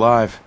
Alive.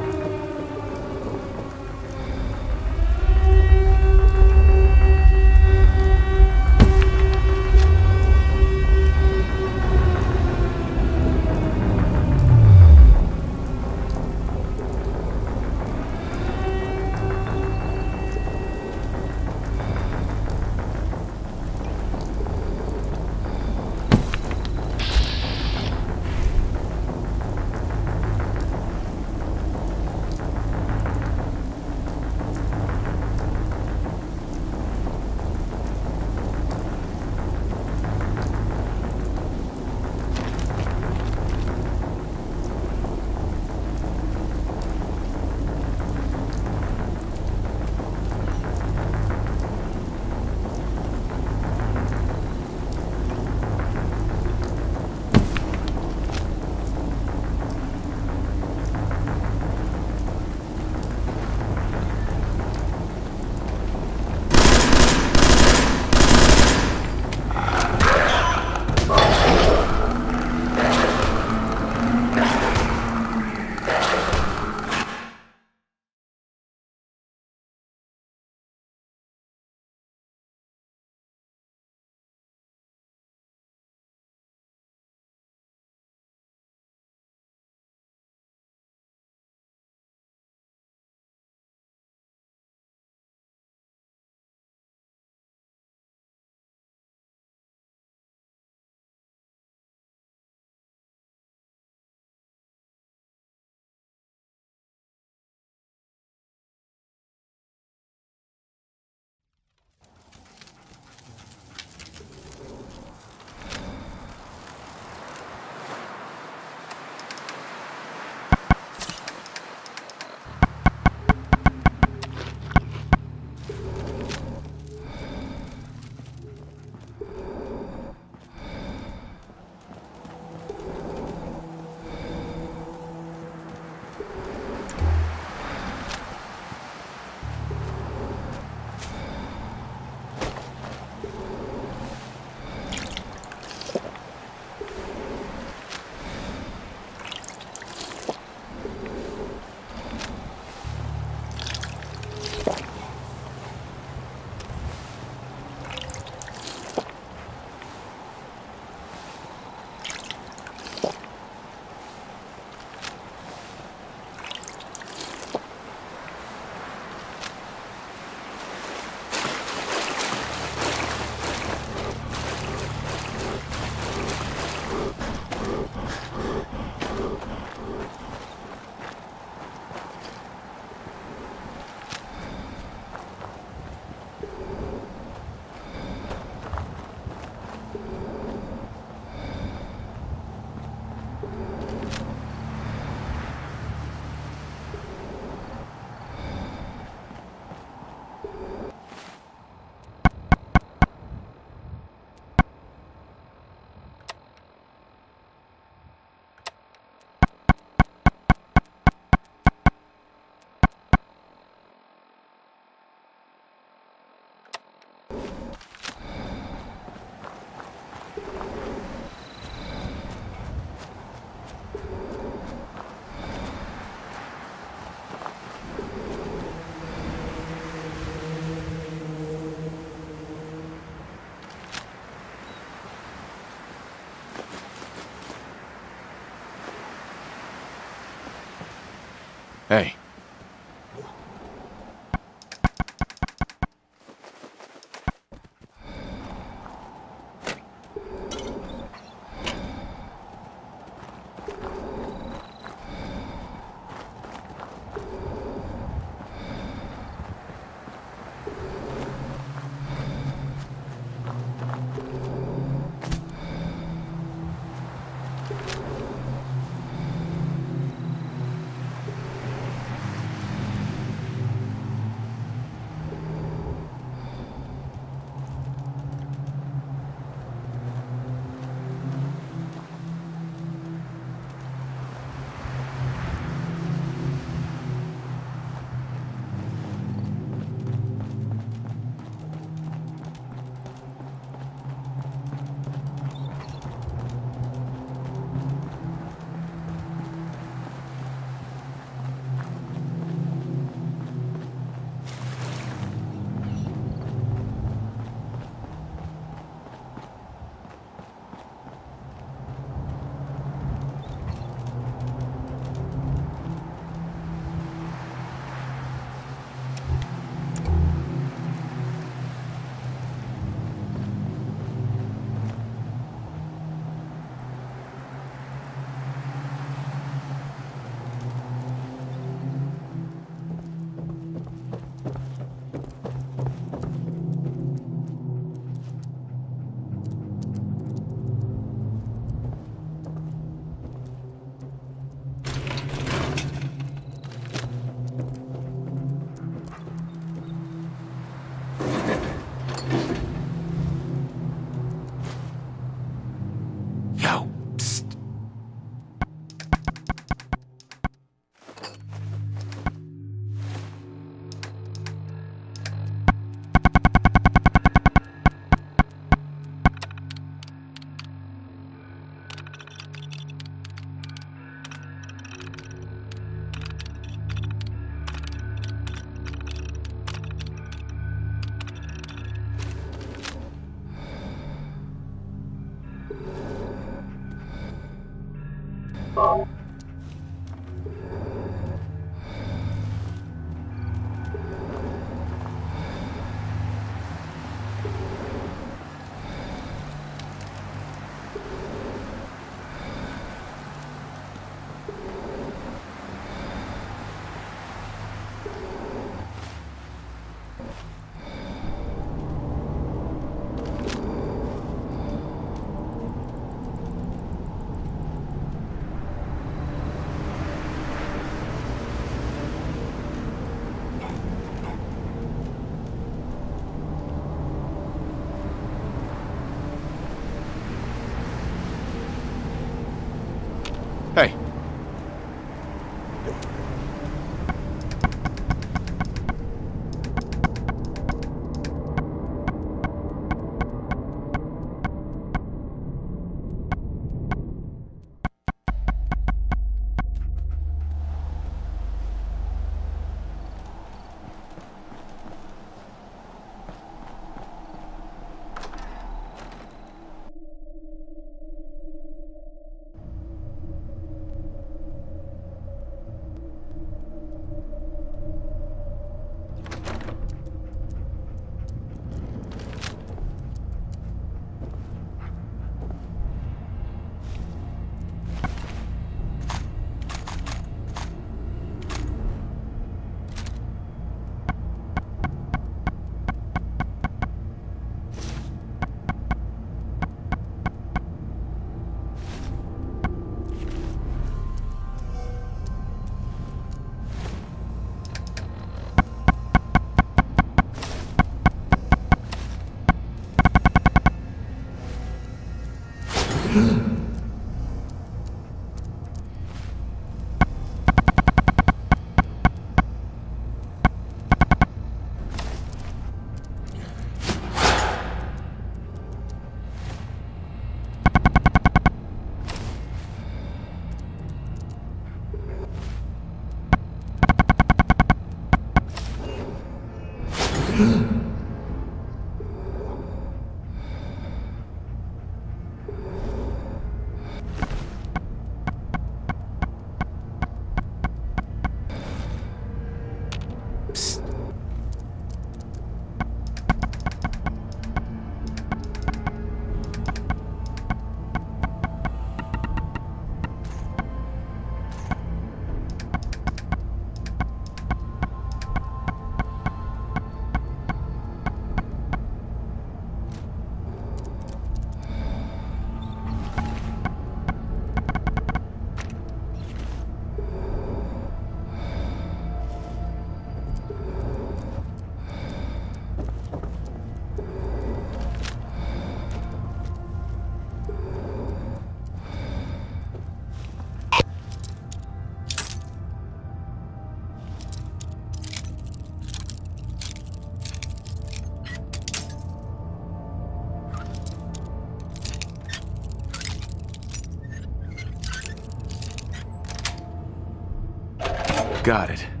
Got it.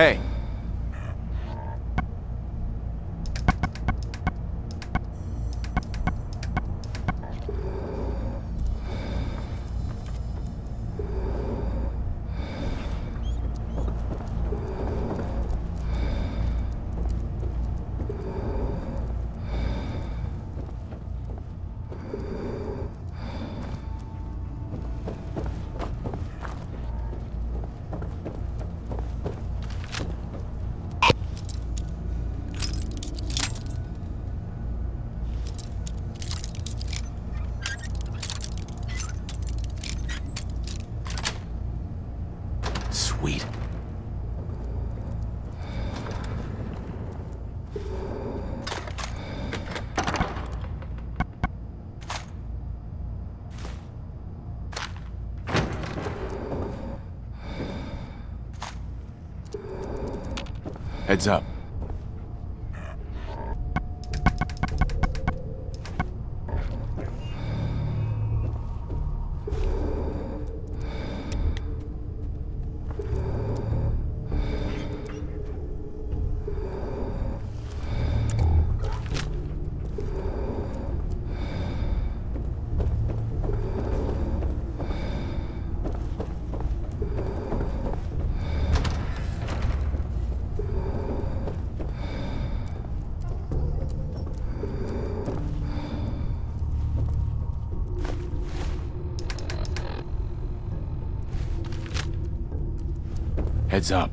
Hey. Heads up. Heads up.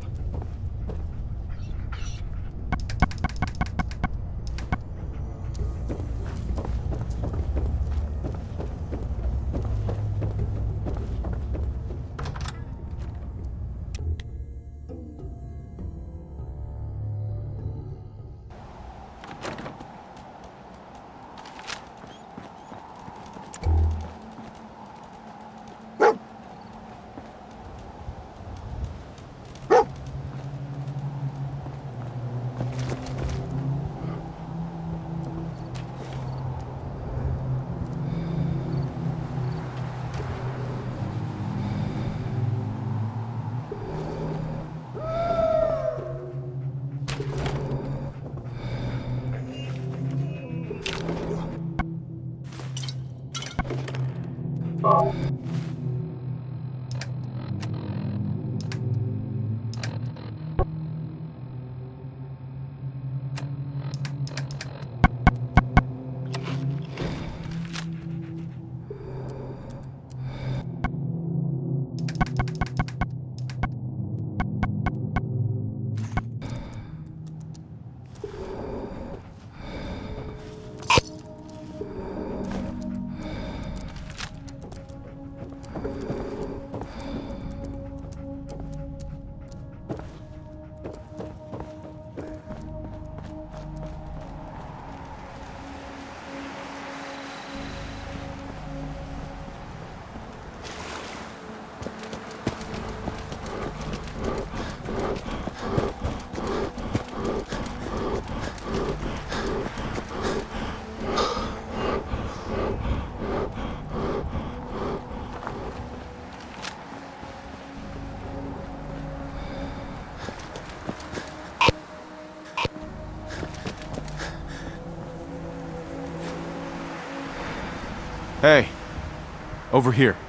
Over here.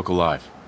Look alive.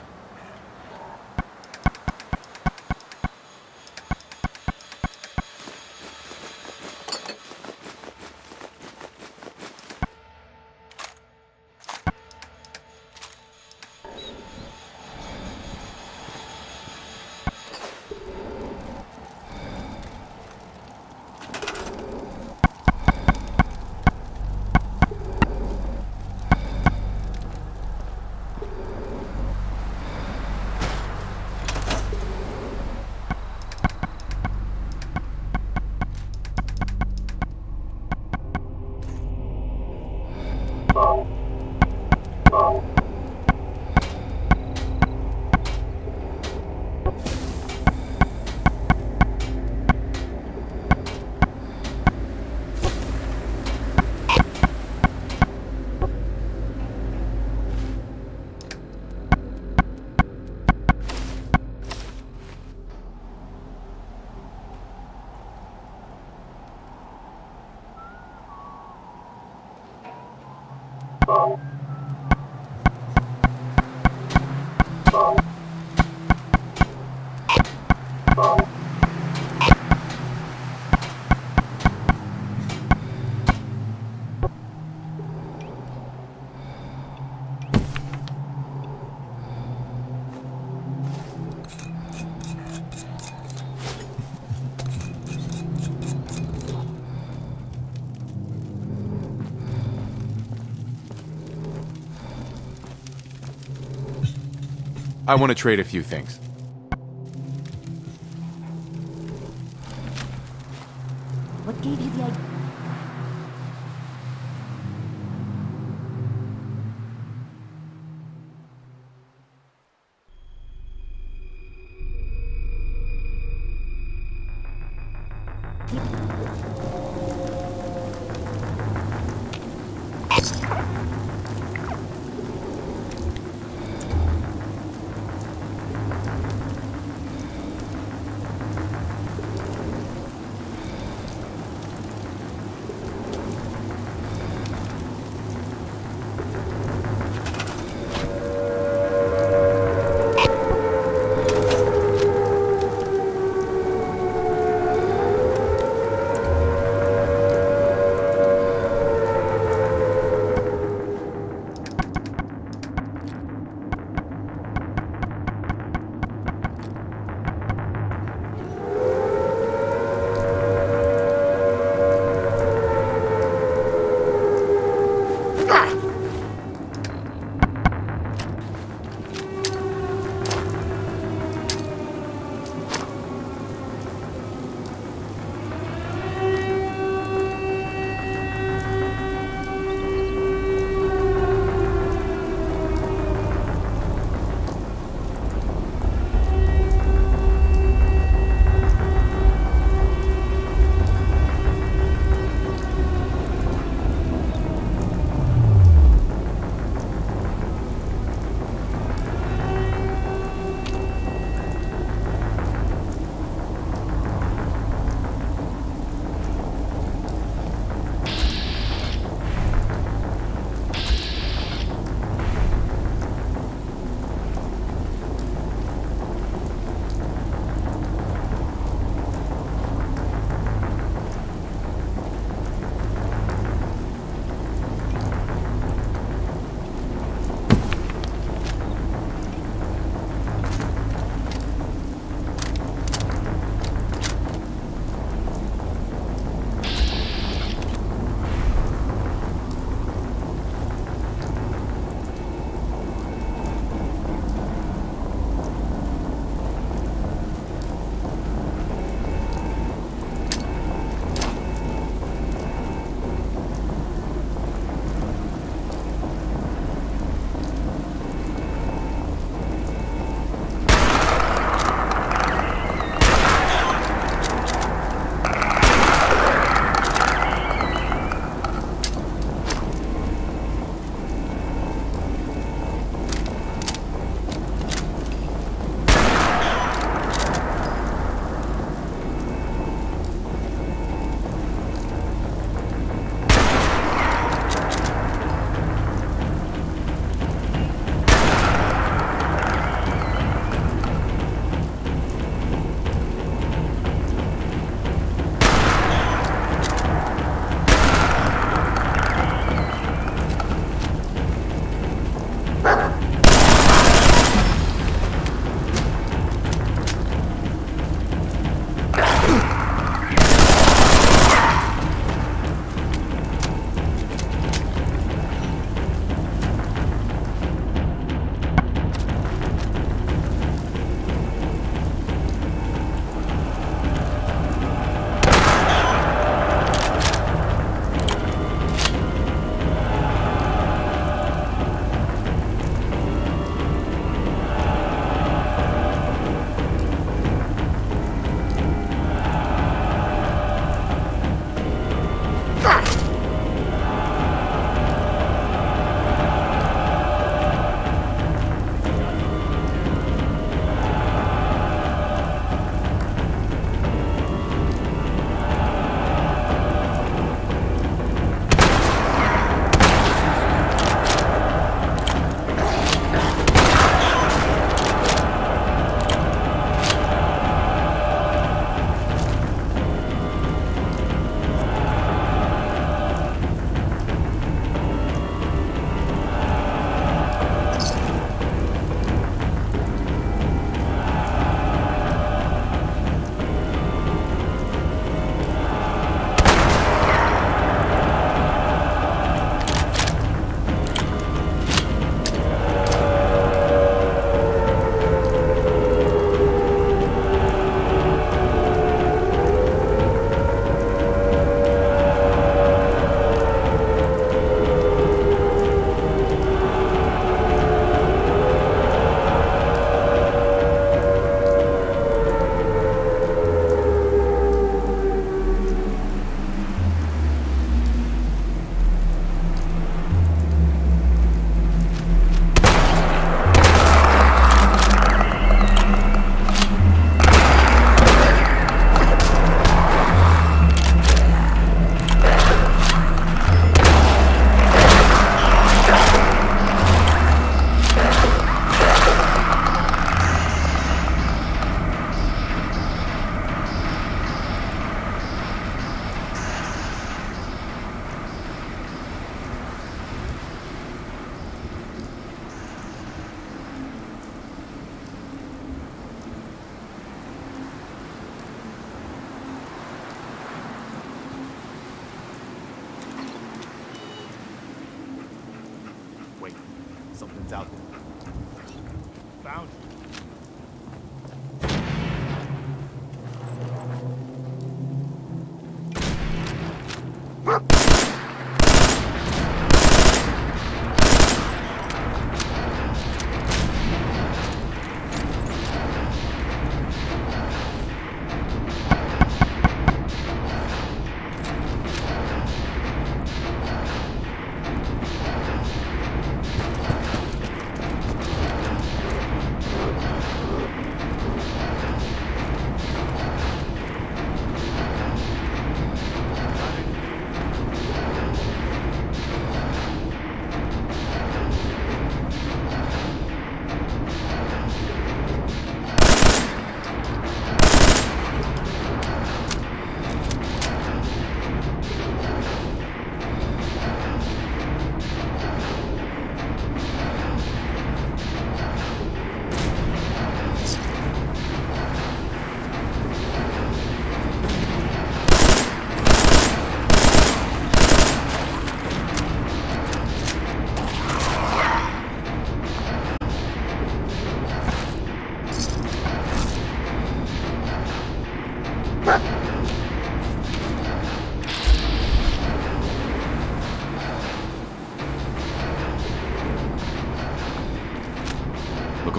I want to trade a few things.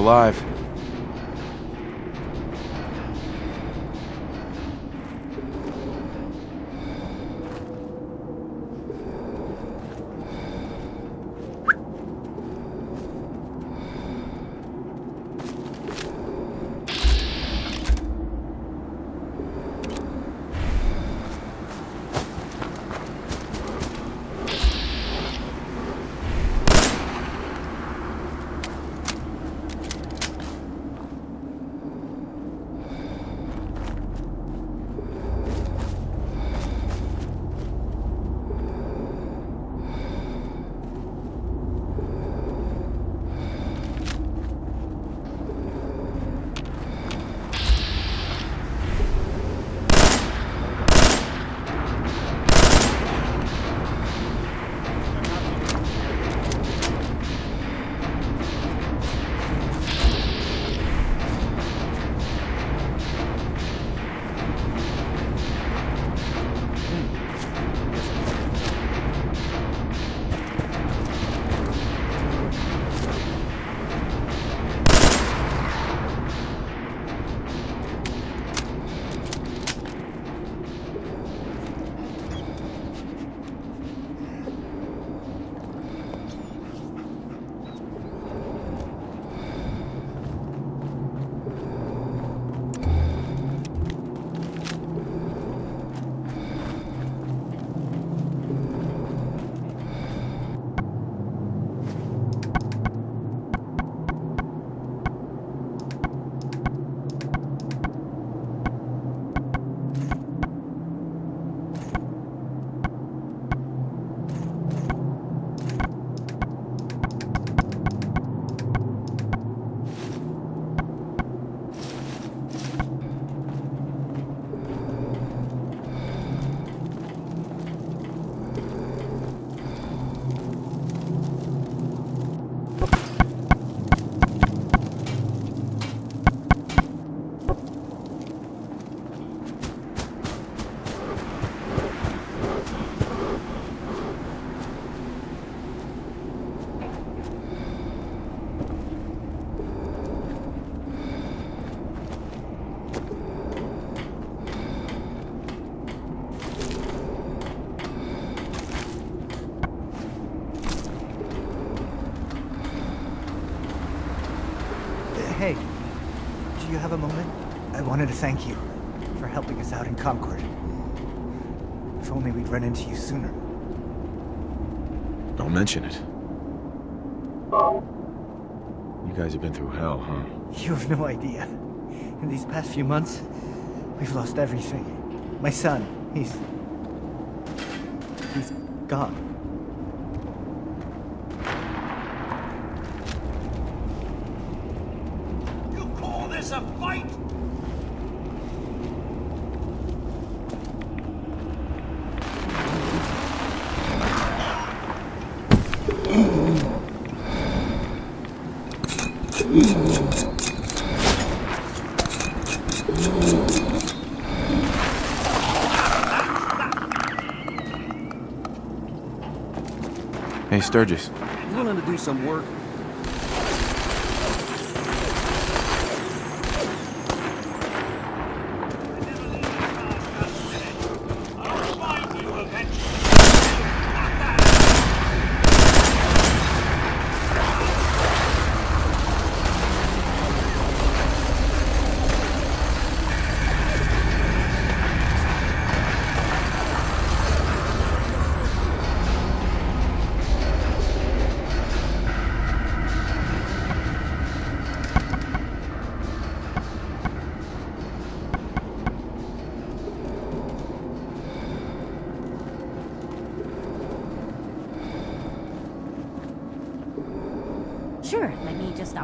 Alive. Have a moment? I wanted to thank you for helping us out in Concord. If only we'd run into you sooner. Don't mention it. You guys have been through hell, huh? You have no idea. In these past few months, we've lost everything. My son, he's. he's gone. Hey, Sturgis. You willing to do some work?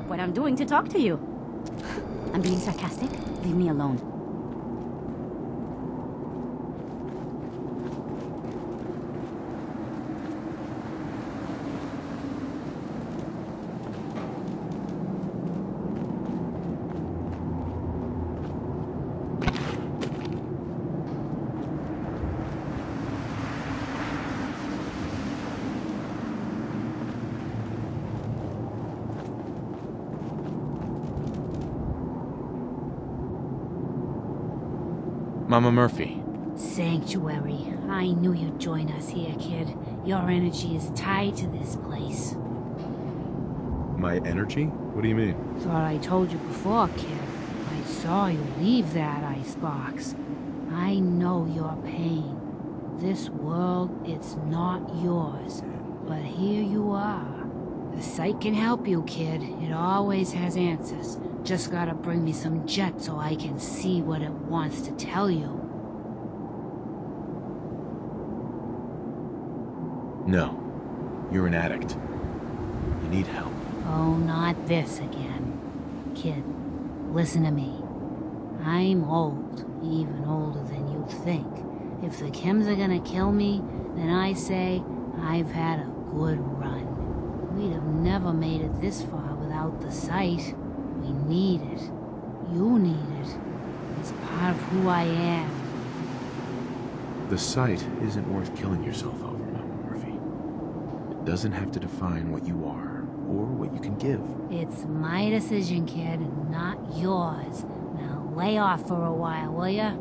What I'm doing to talk to you. I'm being sarcastic. Leave me alone. Mama Murphy. Sanctuary. I knew you'd join us here, kid. Your energy is tied to this place. My energy? What do you mean? Thought I told you before, kid. I saw you leave that icebox. I know your pain. This world, it's not yours. But here you are. The sight can help you, kid. It always has answers. Just gotta bring me some jet so I can see what it wants to tell you. No. You're an addict. You need help. Oh, not this again. Kid, listen to me. I'm old, even older than you think. If the chems are gonna kill me, then I say I've had a good run. We'd have never made it this far without the sight. Need it. You need it. It's part of who I am. The sight isn't worth killing yourself over, Mama Murphy. It doesn't have to define what you are or what you can give. It's my decision, kid, not yours. Now lay off for a while, will ya?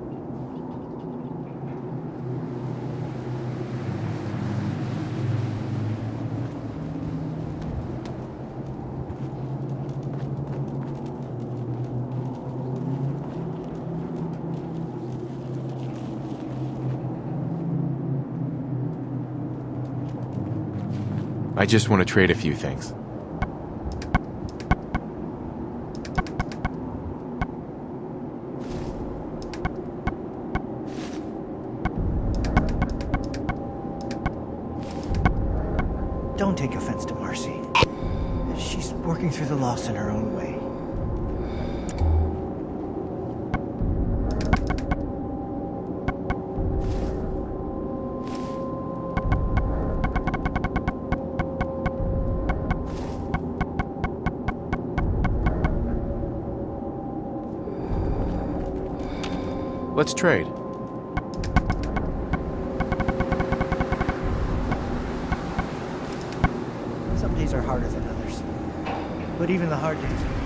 I just want to trade a few things. Don't take offense to Marcy. She's working through the loss in her own way. Let's trade. Some days are harder than others. But even the hard days